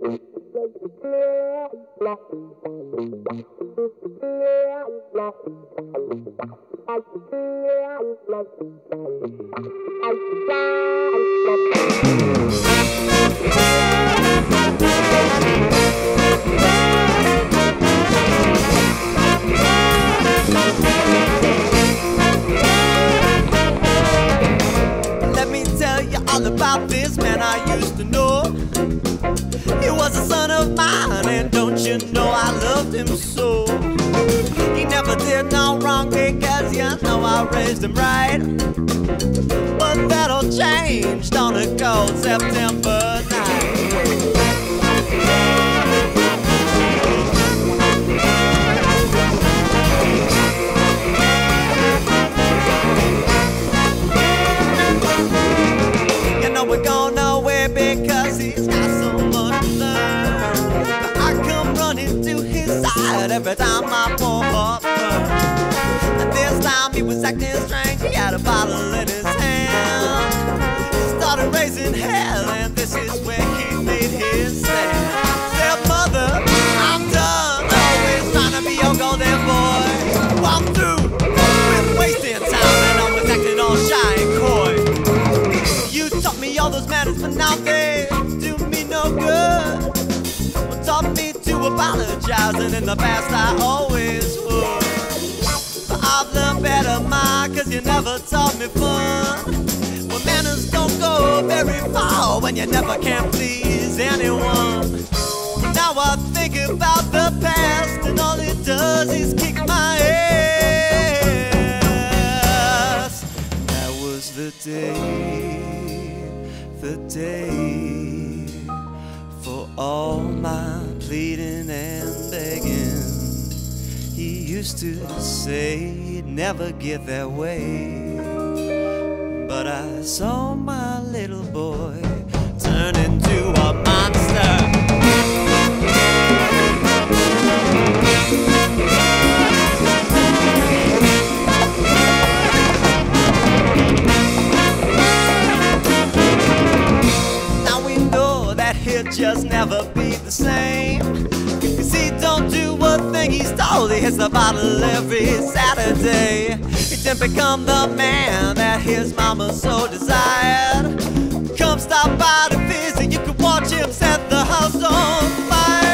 Let me tell you all about this man I used to know. Was a son of mine, and don't you know I loved him so? He never did no wrong because you know I raised him right. But that all changed on a cold September night. Every time poor heart burns. And this time he was acting strange. He had a bottle in his hand. He started raising hell, and this is apologize, in the past I always would. But I've learned better, ma, cause you never taught me fun. Well, manners don't go very far when you never can please anyone. Now I think about the past, and all it does is kick my ass. That was the day, the day for all my pleading and begging. He used to say he'd never get that way. But I saw my little boy turn into He hits the bottle every Saturday. He didn't become the man that his mama so desired. Come stop by to visit, you can watch him set the house on fire.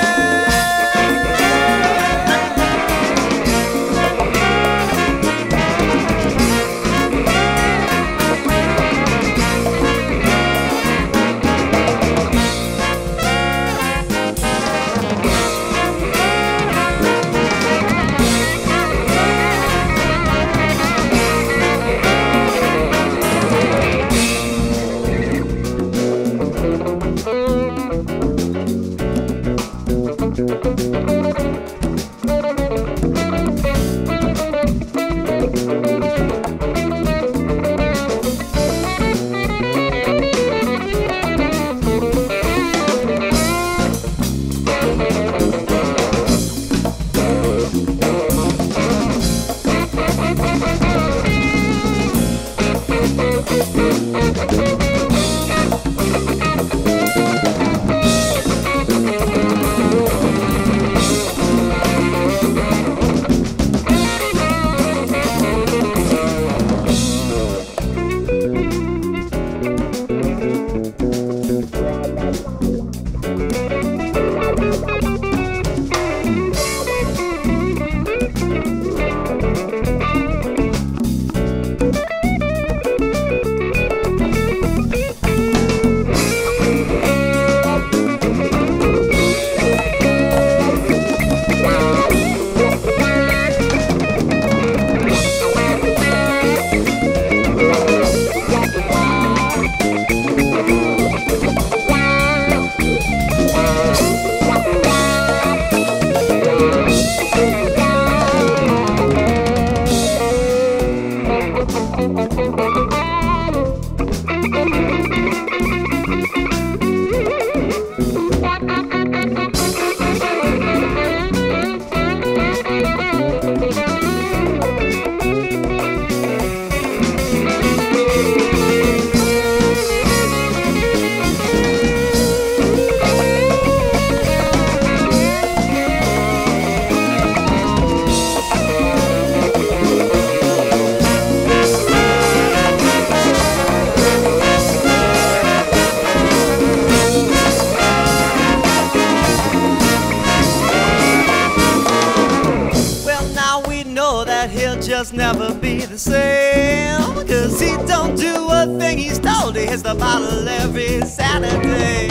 Never be the same. Cause he don't do a thing he's told. He hits the bottle every Saturday.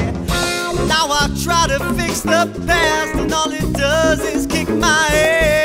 Now I try to fix the past, and all it does is kick my ass.